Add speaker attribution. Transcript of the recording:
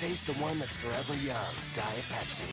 Speaker 1: Taste the one that's forever young, Diet Pepsi.